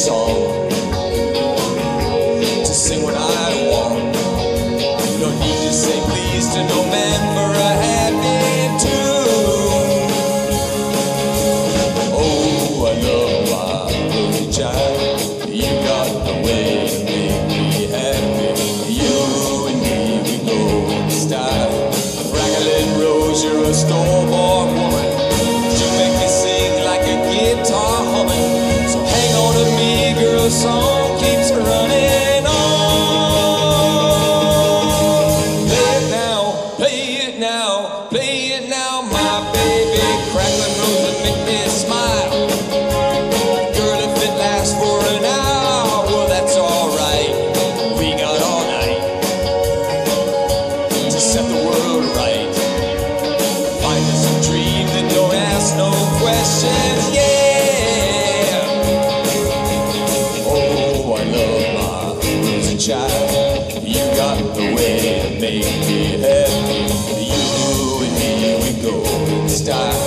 song. To sing what I want. No need to say please to no man for a happy tune. Oh, I love my little child. You got the way to make me happy. You and me, we go in style. A Cracklin' Rosie, you're a storm. play it now, my baby. Cracklin' rose and make me smile. Girl, if it lasts for an hour, well, that's alright. We got all night to set the world right. Find us a dream that don't ask no questions, yeah. Oh, I love my losing child. You got the way to make me happy die.